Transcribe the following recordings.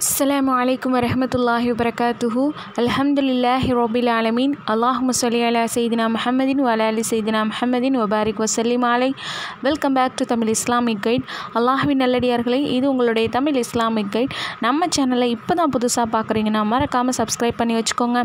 அஸ்ஸலாமு அலைக்கும் வரஹமத்துல்லாஹி வபரகாத்துஹு அல்ஹம்துலில்லாஹி ரொபில் ஆலமீன் அல்லாஹும சொல்லி அலா செய்தினா முஹம்மதின் வல அலி செய்தினா முஹம்மதின் வபாரிக் வசல்லிம் அலை welcome back to Tamil Islamic guide அல்லாஹுவின் நல்லடியார்களே இது உங்களுடைய தமிழ் இஸ்லாமிக் கைட் நம்ம சேனலை இப்போ தான் புதுசாக பார்க்குறீங்கன்னா மறக்காமல் சப்ஸ்கிரைப் பண்ணி வச்சுக்கோங்க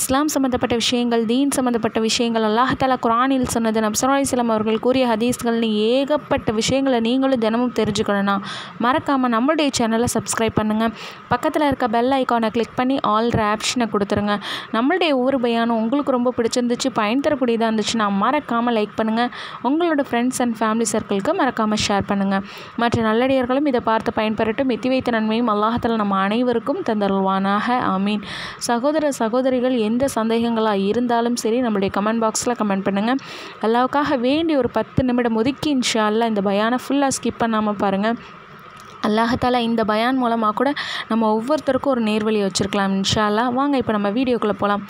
இஸ்லாம் சம்மந்தப்பட்ட விஷயங்கள் தீன் சம்மந்தப்பட்ட விஷயங்கள் அல்லாஹாலா குரானில் சொன்னது நப்சரா இஸ்லாம் அவர்கள் கூறிய ஹதீஸ்கள்னு ஏகப்பட்ட விஷயங்களை நீங்களும் தினமும் தெரிஞ்சுக்கணும்னா மறக்காமல் நம்மளுடைய சேனலை சப்ஸ்கிரைப் பண்ணுங்கள் பக்கத்தில் இருக்க பெல் ஐக்கானை கிளிக் பண்ணி ஆல் ஆப்ஷனை கொடுத்துருங்க. நம்மளுடைய ஒவ்வொரு பயானும் உங்களுக்கு ரொம்ப பிடிச்சிருந்துச்சு பயன் தரக்கூடியதாக இருந்துச்சுன்னா மறக்காமல் லைக் பண்ணுங்கள் உங்களோட ஃப்ரெண்ட்ஸ் அண்ட் ஃபேமிலி சர்க்கிளுக்கு மறக்காமல் ஷேர் பண்ணுங்கள் மற்ற நல்லடியர்களும் இதை பார்த்து பயன்பெறட்டும். எத்தி வைத்த நன்மையும் அல்லாஹத்தில் நம்ம அனைவருக்கும் தந்தருவானாக ஆமீன். சகோதர சகோதரிகள் எந்த சந்தேகங்களாக இருந்தாலும் சரி நம்மளுடைய கமெண்ட் பாக்ஸில் கமெண்ட் பண்ணுங்கள் அல்லாவுக்காக வேண்டி ஒரு பத்து நிமிடம் ஒதுக்கி இன்ஷா அல்லா இந்த பயானை ஃபுல்லாக ஸ்கிப் பண்ணாமல் பாருங்கள் அல்லாஹத்தாலா இந்த பயான் மூலமாக கூட நம்ம ஒவ்வொருத்தருக்கும் ஒரு நேர்வழி வச்சுருக்கலாம் இன்ஷால்லா வாங்க இப்போ நம்ம வீடியோக்குள்ளே போகலாம்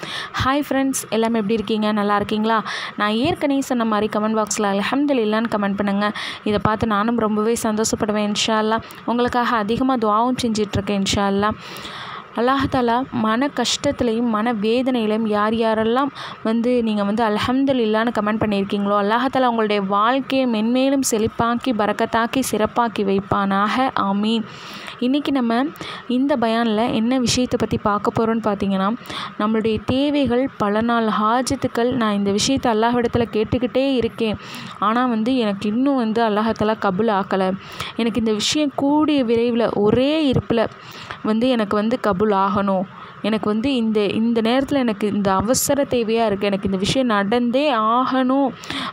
ஹாய் ஃப்ரெண்ட்ஸ் எல்லாமே எப்படி இருக்கீங்க? நல்லா இருக்கீங்களா? நான் ஏற்கனவே சொன்ன மாதிரி கமெண்ட் பாக்ஸில் அலமதுல்லான்னு கமெண்ட் பண்ணுங்கள் இதை பார்த்து நானும் ரொம்பவே சந்தோஷப்படுவேன் இன்ஷால்லா உங்களுக்காக அதிகமாக துவாவும் செஞ்சிட்ருக்கேன் இன்ஷால்லா அல்லாஹாலா மன கஷ்டத்துலையும் மன வேதனையிலையும் யார் யாரெல்லாம் வந்து நீங்கள் வந்து அல்ஹம்துலில்லான்னு கமெண்ட் பண்ணியிருக்கீங்களோ அல்லாஹாலா உங்களுடைய வாழ்க்கையை மென்மேலும் செழிப்பாக்கி பறக்கத்தாக்கி சிறப்பாக்கி வைப்பானாக. ஆமீன். இன்றைக்கி நம்ம இந்த பயானில் என்ன விஷயத்தை பற்றி பார்க்க போகிறோன்னு பார்த்தீங்கன்னா நம்மளுடைய தேவைகள் பல நாள் ஹாஜத்துக்கள் நான் இந்த விஷயத்தை அல்லாஹிடத்தில் கேட்டுக்கிட்டே இருக்கேன். ஆனால் வந்து எனக்கு இன்னும் வந்து அல்லாஹாலா கபுல் ஆக்கலை. எனக்கு இந்த விஷயம் கூடிய விரைவில் ஒரே இருப்பில் வந்து எனக்கு வந்து கபுல் ஆகணும். எனக்கு வந்து இந்த இந்த நேரத்தில் எனக்கு இந்த அவசர தேவையாக இருக்குது எனக்கு இந்த விஷயம் நடந்தே ஆகணும்.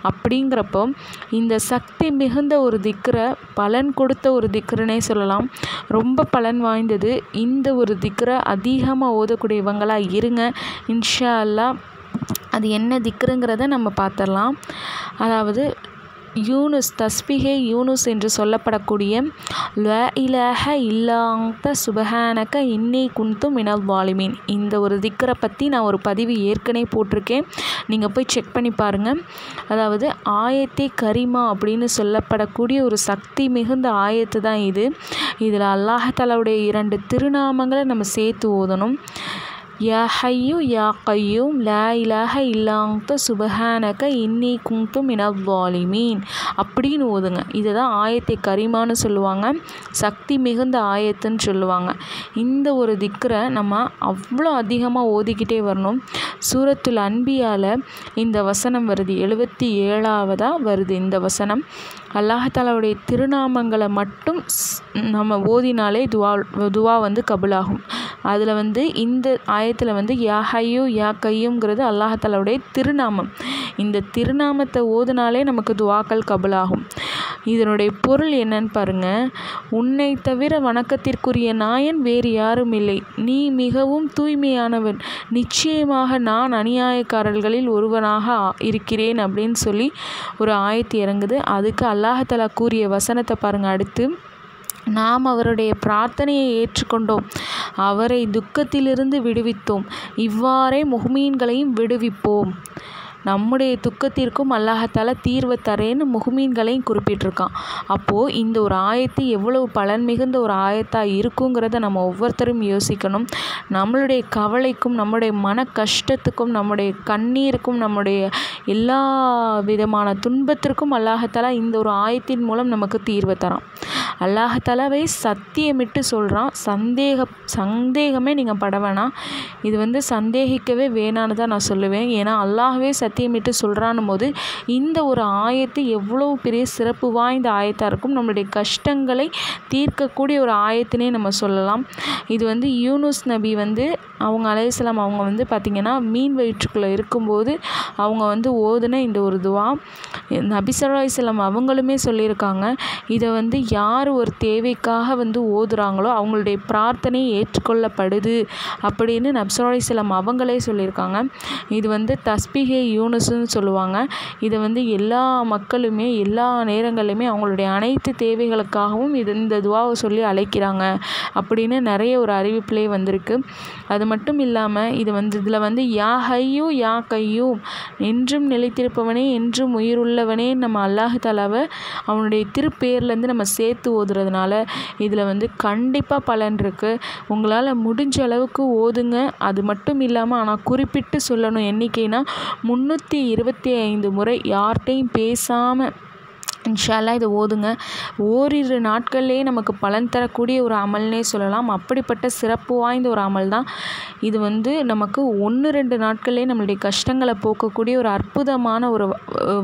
அப்படிங்கிறப்போ இந்த சக்தி மிகுந்த ஒரு திக்கரை பலன் கொடுத்த ஒரு திக்கரனே சொல்லலாம். ரொம்ப பலன் வாய்ந்தது. இந்த ஒரு திக்கரை அதிகமாக ஓதக்கூடியவங்களாக இருங்க. இன்ஷா அல்லா அது என்ன திக்கருங்கிறத நம்ம பார்த்துடலாம். அதாவது யூனுஸ் தஸ்பிஹே யூனுஸ் என்று சொல்லப்படக்கூடிய ல இலஹ இல்லாந்த சுபஹானக்க இன்னி குந்து மினல் வாலிமீன். இந்த ஒரு திக்கரை பற்றி நான் ஒரு பதிவு ஏற்கனவே போட்டிருக்கேன். நீங்கள் போய் செக் பண்ணி பாருங்கள் அதாவது ஆயத்தே கரிமா அப்படின்னு சொல்லப்படக்கூடிய ஒரு சக்தி மிகுந்த ஆயத்து தான் இது. இதில் அல்லாஹாலாவுடைய இரண்டு திருநாமங்களை நம்ம சேர்த்து ஓதணும். யா ஹையு யா கையும் லா இலாஹ இல்லாங்க சுபஹானக இன்னி குங்கும் இனவாலிமீன் அப்படின்னு ஓதுங்க. இதை தான் ஆயத்தை கரிமான்னு சொல்லுவாங்க. சக்தி மிகுந்த ஆயத்துன்னு சொல்லுவாங்க. இந்த ஒரு திக்கரை நம்ம அவ்வளோ அதிகமாக ஓதிக்கிட்டே வரணும். சூரத்துல் அன்பியால் இந்த வசனம் வருது. எழுபத்தி ஏழாவதாக வருது இந்த வசனம். அல்லாஹாலாவுடைய திருநாமங்களை மட்டும் நம்ம ஓதினாலே துவா துவா வந்து கபுலாகும். அதில் வந்து இந்த ஆயத்தில் வந்து யா ஹையோ யா கையுங்கிறது அல்லாஹாலாவுடைய திருநாமம். இந்த திருநாமத்தை ஓதுனாலே நமக்கு துவாக்கள் கபுலாகும். இதனுடைய பொருள் என்னன்னு பாருங்க. உன்னை தவிர வணக்கத்திற்குரிய நாயன் வேறு யாரும் இல்லை. நீ மிகவும் தூய்மையானவன். நிச்சயமாக நான் அநியாயக்காரர்களில் ஒருவனாக இருக்கிறேன் அப்படின்னு சொல்லி ஒரு ஆயத்து இறங்குது. அதுக்கு அல்லாஹலா கூறிய வசனத்தை பாருங்கள் அடுத்து நாம் அவருடைய பிரார்த்தனையை ஏற்றுக்கொண்டோம். அவரை துக்கத்திலிருந்து விடுவித்தோம். இவ்வாறே முஹ்மீன்களையும் விடுவிப்போம். நம்முடைய துக்கத்திற்கும் அல்லாஹத்தால தீர்வை தரேன்னு முகமீன்களையும் குறிப்பிட்டிருக்கான். அப்போது இந்த ஒரு ஆயத்து எவ்வளவு பலன் மிகுந்த ஒரு ஆயத்தாக இருக்குங்கிறத நம்ம ஒவ்வொருத்தரும் யோசிக்கணும். நம்மளுடைய கவலைக்கும் நம்முடைய மன கஷ்டத்துக்கும் நம்முடைய கண்ணீருக்கும் நம்முடைய எல்லா விதமான துன்பத்திற்கும் அல்லாஹத்தாலா இந்த ஒரு ஆயத்தின் மூலம் நமக்கு தீர்வை தரான். அல்லாஹாலாவே சத்தியமிட்டு சொல்கிறான் சந்தேக சந்தேகமே நீங்கள் பட வேணாம். இது வந்து சந்தேகிக்கவே வேணான்னு தான் நான் சொல்லுவேன். ஏன்னா அல்லாஹவே சத்தியமிட்டு சொல்கிறான் போது இந்த ஒரு ஆயத்து எவ்வளோ பெரிய சிறப்பு வாய்ந்த ஆயத்தாக இருக்கும். நம்மளுடைய கஷ்டங்களை தீர்க்கக்கூடிய ஒரு ஆயத்தினே நம்ம சொல்லலாம். இது வந்து யூனுஸ் நபி வந்து அவங்க அலையலாம் அவங்க வந்து பார்த்திங்கன்னா மீன் வயிற்றுக்குள்ளே இருக்கும்போது அவங்க வந்து ஓதுன இந்த ஒரு துவா. நபிசல்லாஸ்லாம் அவங்களுமே சொல்லியிருக்காங்க இதை வந்து யார் ஒரு தேவைக்காக வந்து ஓதுறாங்களோ அவங்களுடைய பிரார்த்தனை ஏற்றுக்கொள்ளப்படுது அப்படின்னு நப்சல்லாஸ்லாம் அவங்களே சொல்லியிருக்காங்க. இது வந்து தஸ்பிகே யூனுஸ்னு சொல்லுவாங்க. இதை வந்து எல்லா மக்களுமே எல்லா நேரங்களிலுமே அவங்களுடைய அனைத்து தேவைகளுக்காகவும் இது இந்த துவாவை சொல்லி அழைக்கிறாங்க அப்படின்னு நிறைய ஒரு அறிவிப்பிலே வந்திருக்கு. அது மட்டும் இல்லாமல் இது வந்து இதில் வந்து யா ஹையூ யா கையும் என்றும் நிலைத்திருப்பவனே என்றும் உயிருள்ளவனே நம்ம அல்லாஹு தாலாவை அவனுடைய திருப்பேர்லேருந்து நம்ம சேர்த்து ஓதுறதுனால இதில் வந்து கண்டிப்பாக பலன் இருக்குது உங்களால் முடிஞ்ச அளவுக்கு ஓதுங்க. அது மட்டும் இல்லாமல் ஆனால் குறிப்பிட்டு சொல்லணும் எண்ணிக்கைனா முந்நூற்றி இருபத்தி ஐந்து முறை யார்கிட்டையும் பேசாமல் இன்ஷால்லா இதை ஓதுங்க. ஓரிரு நாட்கள்லேயே நமக்கு பலன் தரக்கூடிய ஒரு அமல்னே சொல்லலாம். அப்படிப்பட்ட சிறப்பு வாய்ந்த ஒரு அமல் தான். இது வந்து நமக்கு ஒன்று ரெண்டு நாட்கள்லேயே நம்மளுடைய கஷ்டங்களை போக்கக்கூடிய ஒரு அற்புதமான ஒரு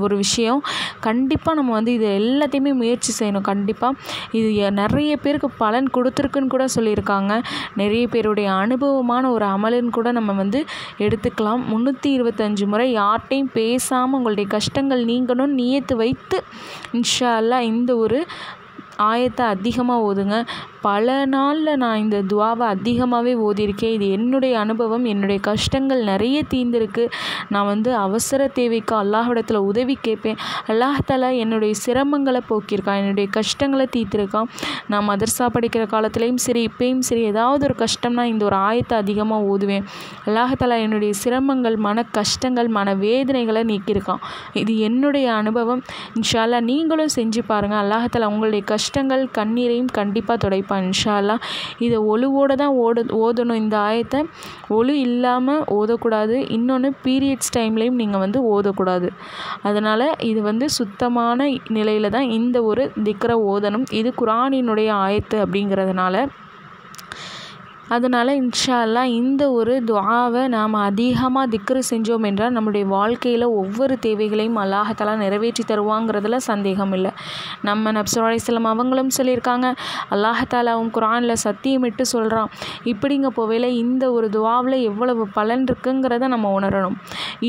ஒரு விஷயம். கண்டிப்பாக நம்ம வந்து இது எல்லாத்தையுமே முயற்சி செய்யணும். கண்டிப்பாக இது நிறைய பேருக்கு பலன் கொடுத்துருக்குன்னு கூட சொல்லியிருக்காங்க. நிறைய பேருடைய அனுபவமான ஒரு அமலுன்னு கூட நம்ம வந்து எடுத்துக்கலாம். முந்நூற்றி இருபத்தஞ்சு முறை யார்கிட்டையும் பேசாமல் உங்களுடைய கஷ்டங்கள் நீங்கணும்னு நியத்து வைத்து இன்ஷா அல்லா இந்த ஒரு ஆயத்தை அதிகமாக ஓதுங்க. பல நாளில் நான் இந்த துவாவை அதிகமாகவே ஓதியிருக்கேன். இது என்னுடைய அனுபவம் என்னுடைய கஷ்டங்கள் நிறைய தீர்ந்திருக்கு. நான் வந்து அவசர தேவைக்கு அல்லாஹிடத்தில் உதவி கேட்பேன். அல்லாஹ் என்னுடைய சிரமங்களை போக்கியிருக்கான் என்னுடைய கஷ்டங்களை தீர்த்திருக்கான். நான் மதர்சா படிக்கிற காலத்துலேயும் சரி இப்பயும் சரி ஏதாவது ஒரு கஷ்டம்னா இந்த ஒரு ஆயத்தை அதிகமாக ஓதுவேன். அல்லாஹ் என்னுடைய சிரமங்கள் மன கஷ்டங்கள் மன வேதனைகளை நீக்கியிருக்கான். இது என்னுடைய அனுபவம். இன்ஷால்லா நீங்களும் செஞ்சு பாருங்கள் அல்லாஹால உங்களுடைய கஷ்டங்கள் கண்ணீரையும் கண்டிப்பாக துடைப்பேன். இன்ஷா இன்ஷால்லா இதை ஒழுவோடு தான் ஓட ஓதணும். இந்த ஆயத்தை ஒழு இல்லாமல் ஓதக்கூடாது. இன்னொன்று பீரியட்ஸ் டைம்லேயும் நீங்கள் வந்து ஓதக்கூடாது. அதனால் இது வந்து சுத்தமான நிலையில் தான் இந்த ஒரு திக்கரை ஓதணும். இது குரானினுடைய ஆயத்து அப்படிங்கிறதுனால அதனால் இன்ஷா அல்லா இந்த ஒரு துஆவை நாம் அதிகமாக திக்ரு செஞ்சோம் என்றால் நம்முடைய வாழ்க்கையில் ஒவ்வொரு தேவைகளையும் அல்லாஹாலா நிறைவேற்றி தருவாங்கிறதுல சந்தேகம் இல்லை. நம்ம நப்சர் அலிஸ்லாம் அவங்களும் சொல்லியிருக்காங்க அல்லாஹத்தாலாவும் குரானில் சத்தியமிட்டு சொல்கிறான் இப்படிங்க போவேல இந்த ஒரு துவாவில் எவ்வளவு பலன் இருக்குங்கிறத நம்ம உணரணும்.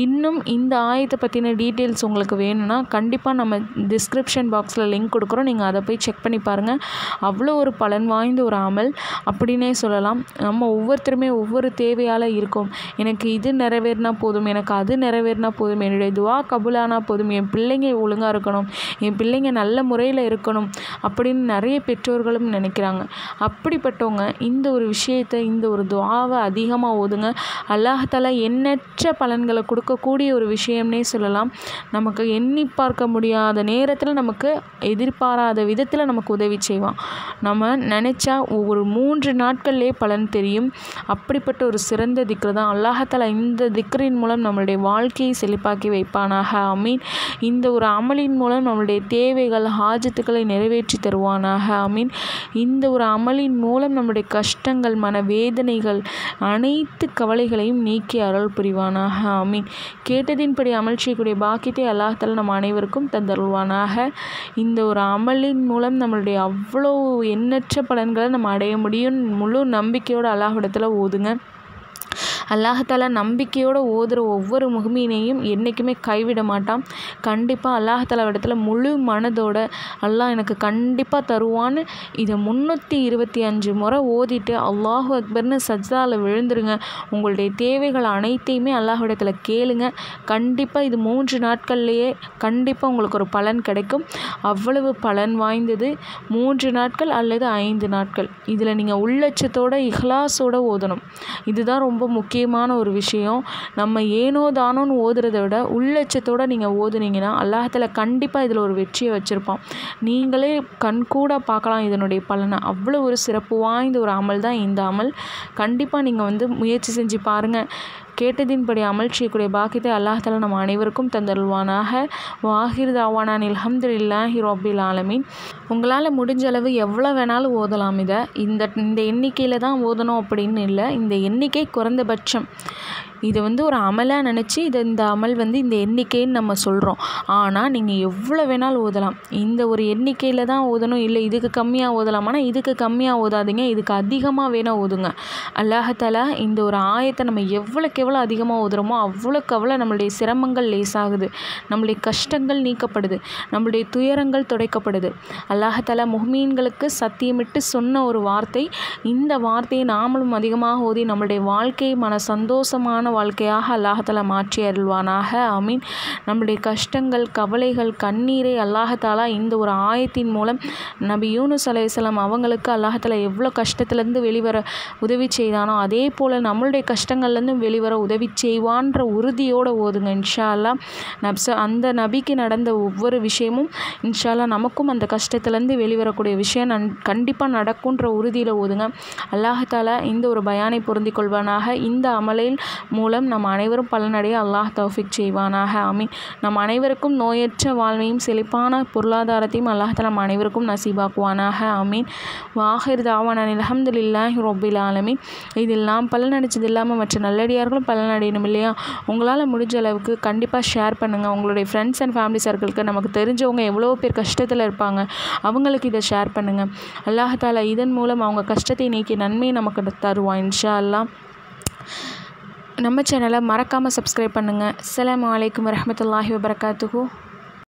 இன்னும் இந்த ஆயத்தை பற்றின டீட்டெயில்ஸ் உங்களுக்கு வேணும்னா கண்டிப்பாக நம்ம டிஸ்கிரிப்ஷன் பாக்ஸில் லிங்க் கொடுக்குறோம். நீங்கள் அதை போய் செக் பண்ணி பாருங்கள் அவ்வளோ ஒரு பலன் வாய்ந்த ஒரு அமல். அப்படின்னே சொல்லலாம். நம்ம ஒவ்வொருத்தருமே ஒவ்வொரு தேவையால் இருக்கோம். எனக்கு இது நிறைவேறினா போதும் எனக்கு அது நிறைவேறினா போதும் என்னுடைய துவா கபுலானா போதும் என் பிள்ளைங்க ஒழுங்காக இருக்கணும் என் பிள்ளைங்க நல்ல முறையில் இருக்கணும் அப்படின்னு நிறைய பெற்றோர்களும் நினைக்கிறாங்க. அப்படிப்பட்டவங்க இந்த ஒரு விஷயத்தை இந்த ஒரு துவாவை அதிகமாக ஓதுங்க. அல்லாஹால எண்ணற்ற பலன்களை கொடுக்கக்கூடிய ஒரு விஷயம்னே சொல்லலாம். நமக்கு எண்ணி பார்க்க முடியாத நேரத்தில் நமக்கு எதிர்பாராத விதத்தில் நமக்கு உதவி செய்வான். நம்ம நினச்சா ஒரு மூன்று நாட்கள்லேயே பலன் தெரியும். அப்படிப்பட்ட ஒரு சிறந்த திக்ரு தான். அல்லாஹாலா இந்த திக்ரின் மூலம் நம்மளுடைய வாழ்க்கையை செழிப்பாக்கி வைப்பானாக. அமீன் இந்த ஒரு அமலின் மூலம் நம்மளுடைய தேவைகள் ஹாஜத்துக்களை நிறைவேற்றி தருவானாக. அமீன் இந்த ஒரு அமலின் மூலம் நம்முடைய கஷ்டங்கள் மன வேதனைகள் அனைத்து கவலைகளையும் நீக்கி அருள் புரிவானாக. அமீன் கேட்டதின்படி அமல் செய்யக்கூடிய பாக்கியத்தை அல்லாஹால நம் அனைவருக்கும் தந்தருள்வானாக. இந்த ஒரு அமலின் மூலம் நம்மளுடைய அவ்வளோ எண்ணற்ற பலன்களை நம்ம அடைய முடியும். முழு நம்பிக்கை நம்பிக்கையோடு அல்லாஹ்விடத்தில் ஓதுங்க. அல்லாஹால நம்பிக்கையோடு ஓதுகிற ஒவ்வொரு முகமீனையும் என்றைக்குமே கைவிட மாட்டான். கண்டிப்பாக அல்லாஹால இடத்துல முழு மனதோட அல்லாஹ் எனக்கு கண்டிப்பாக தருவான்னு இதை முந்நூற்றி இருபத்தி அஞ்சு முறை ஓதிட்டு அல்லாஹு அக்பர்னு சஜ்தாவில் விழுந்துருங்க. உங்களுடைய தேவைகள் அனைத்தையுமே அல்லாஹ்விடத்தில் கேளுங்க. கண்டிப்பாக இது மூன்று நாட்கள்லேயே கண்டிப்பாக உங்களுக்கு ஒரு பலன் கிடைக்கும். அவ்வளவு பலன் வாய்ந்தது. மூன்று நாட்கள் அல்லது ஐந்து நாட்கள். இதில் நீங்கள் உள்ளட்சத்தோட இஹ்லாஸோட ஓதணும். இதுதான் ரொம்ப முக்கியமான ஒரு விஷயம். நம்ம ஏனோ தானோன்னு ஓதுறத விட உள்ளட்சத்தோடு நீங்கள் ஓதுனீங்கன்னா அல்லாஹத்தில் கண்டிப்பாக இதில் ஒரு வெற்றியை வச்சுருப்பான். நீங்களே கண்கூட பார்க்கலாம் இதனுடைய பலனை. அவ்வளோ ஒரு சிறப்பு வாய்ந்த ஒரு அமல் தான் இந்த அமல். கண்டிப்பாக நீங்கள் வந்து முயற்சி செஞ்சு பாருங்கள் கேட்டதின்படி அமல் செய்யக்கூடிய பாக்கியத்தை அல்லாஹால நம்ம அனைவருக்கும் தந்தருள்வானாக. வாஹிர் தாவானான் அல்ஹம்துலில்லாஹி ரபில் ஆலமின். உங்களால் முடிஞ்ச அளவு எவ்வளோ வேணாலும் ஓதலாம் இதை. இந்த இந்த எண்ணிக்கையில் தான் ஓதணும் அப்படின்னு இல்லை. இந்த எண்ணிக்கை குறைந்தபட்சம். இது வந்து ஒரு அமலாக நினச்சி இதை இந்த அமல் வந்து இந்த எண்ணிக்கைன்னு நம்ம சொல்கிறோம் ஆனால் நீங்கள் எவ்வளோ வேணாலும் ஓதலாம். இந்த ஒரு எண்ணிக்கையில் தான் ஓதணும். இல்லை இதுக்கு கம்மியாக ஓதலாம். ஆனால் இதுக்கு கம்மியாக ஓதாதீங்க. இதுக்கு அதிகமாக வேணால் ஓதுங்க. அல்லாஹாலா இந்த ஒரு ஆயத்தை நம்ம எவ்வளோக்கு எவ்வளோக்கு எவ்வளோ அதிகமாக ஓதுறோமோ அவ்வளோக்கு அவ்வளோ நம்மளுடைய சிரமங்கள் லேசாகுது. நம்மளுடைய கஷ்டங்கள் நீக்கப்படுது. நம்மளுடைய துயரங்கள் துடைக்கப்படுது. அல்லாஹால முஹ்மீன்களுக்கு சத்தியமிட்டு சொன்ன ஒரு வார்த்தை. இந்த வார்த்தையை நாமளும் அதிகமாக ஓதி நம்மளுடைய வாழ்க்கையை மன சந்தோஷமான வாழ்க்கையாக அல்லாஹால மாற்றி அருள்வானாக. அமீன் நம்மளுடைய கஷ்டங்கள் கவலைகள் கண்ணீரை அல்லாஹாலா இந்த ஒரு ஆயத்தின் மூலம் நபி யூனுஸ் அலையாம் அவங்களுக்கு அல்லாஹாலா எவ்வளோ கஷ்டத்துலேருந்து வெளிவர உதவி செய்தானோ அதே போல் நம்மளுடைய கஷ்டங்கள்லேருந்தும் வெளிவர உதவி செய்வான்ற உறுதியோடு ஓதுங்க இன்ஷால்லா நப்ச அந்த நபிக்கு நடந்த ஒவ்வொரு விஷயமும் இன்ஷால்லா நமக்கும் அந்த கஷ்டத்துலேருந்து வெளிவரக்கூடிய விஷயம் நன் கண்டிப்பாக நடக்கும்ன்ற உறுதியில் ஓதுங்க. அல்லாஹாலா இந்த ஒரு பயானை பொருந்திக் கொள்வானாக. இந்த அமலில் மூலம் நம் அனைவரும் பலனடைய அல்லாஹ் தௌஃபிக் செய்வானாக. அமீன் நம் அனைவருக்கும் நோயற்ற வாழ்வையும் செழிப்பான பொருளாதாரத்தையும் அல்லாஹ் நம் அனைவருக்கும் நசீபாக்குவானாக. ஆமீன். வாஹிர் தாவான அலமதுல்லாஹி ரொபில் ஆலமீன். இதில் நாம் பலனடைச்சது இல்லாமல் மற்ற நல்லடியார்களும் பலனடையணும் இல்லையா? உங்களால் முடிஞ்ச அளவுக்கு கண்டிப்பாக ஷேர் பண்ணுங்கள் உங்களுடைய ஃப்ரெண்ட்ஸ் அண்ட் ஃபேமிலி சர்க்கிளுக்கு நமக்கு தெரிஞ்சவங்க எவ்வளோ பேர் கஷ்டத்தில் இருப்பாங்க அவங்களுக்கு இதை ஷேர் பண்ணுங்கள் அல்லாஹாலா இதன் மூலம் அவங்க கஷ்டத்தை நீக்கி நன்மையை நமக்கு தருவான் இன்ஷா அல்லா நம்ம சேனலை மறக்காமல் சப்ஸ்கிரைப் பண்ணுங்கள் அஸ்ஸலாமு வலைக்கம் வரமத்துல்லாஹி வபரகாத்துஹூ.